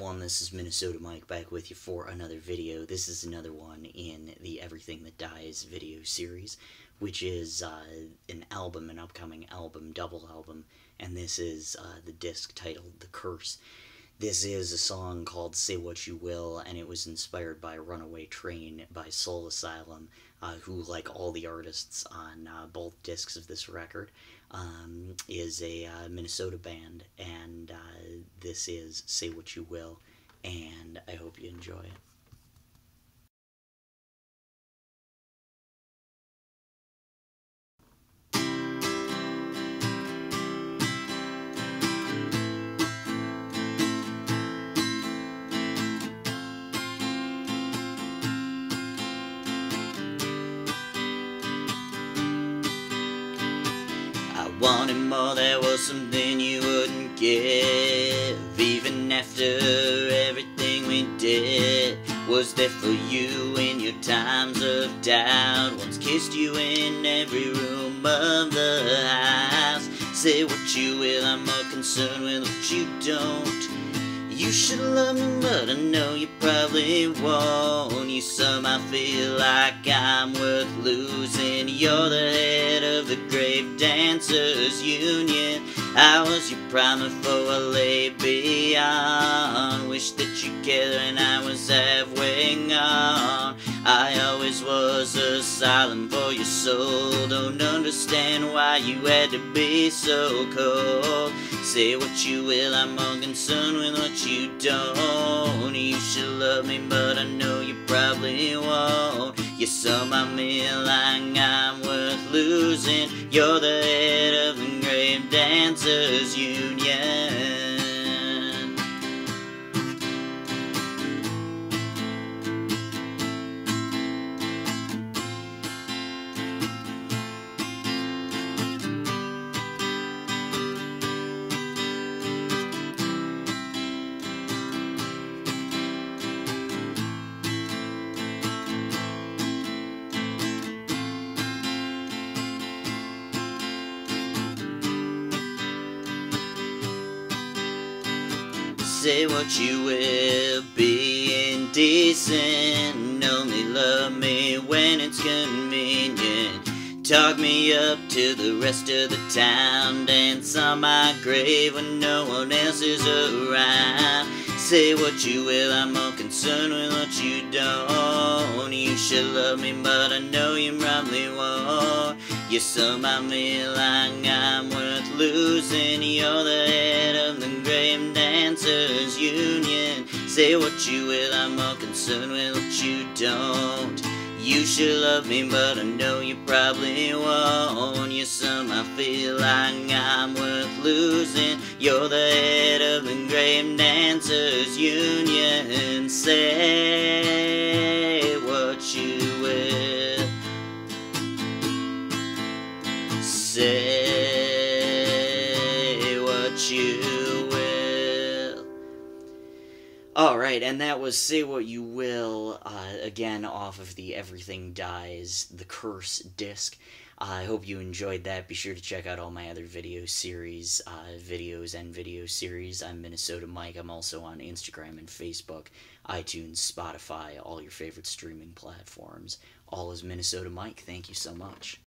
everyone, this is Minnesota Mike back with you for another video. This is another one in the Everything That Dies video series, which is uh, an album, an upcoming album, double album, and this is uh, the disc titled The Curse. This is a song called Say What You Will, and it was inspired by Runaway Train by Soul Asylum, uh, who, like all the artists on uh, both discs of this record, um, is a uh, Minnesota band, and uh, this is Say What You Will, and I hope you enjoy it. Wanted more, there was something you wouldn't give. Even after everything we did Was there for you in your times of doubt? Once kissed you in every room of the house. Say what you will, I'm more concerned with what you don't you should love me, but I know you probably won't. You somehow feel like I'm worth losing. You're the head of the Grave Dancers Union. I was your primer for a lay beyond. Wish that you cared and I was halfway gone. I always was a asylum for your soul. Don't understand why you had to be so cold. Say what you will, I'm more concerned with what you don't. You should love me, but I know you probably won't. You somehow me like I'm worth losing. You're the head of the Grave Dancers Union. Say what you will, be indecent. Only love me when it's convenient. Talk me up to the rest of the town. Dance on my grave when no one else is around. Say what you will, I'm more concerned with what you don't. You should love me, but I know you probably won't. You somehow me like I'm worth losing. You're the Say what you will, I'm more concerned with what you don't. You should love me, but I know you probably won't. You somehow feel like I'm worth losing. You're the head of the Grave Dancers Union. Say what you will. Say what you. Alright, and that was Say What You Will, uh, again off of the Everything Dies, The Curse disc. Uh, I hope you enjoyed that. Be sure to check out all my other video series, uh, videos and video series. I'm Minnesota Mike. I'm also on Instagram and Facebook, iTunes, Spotify, all your favorite streaming platforms. All is Minnesota Mike. Thank you so much.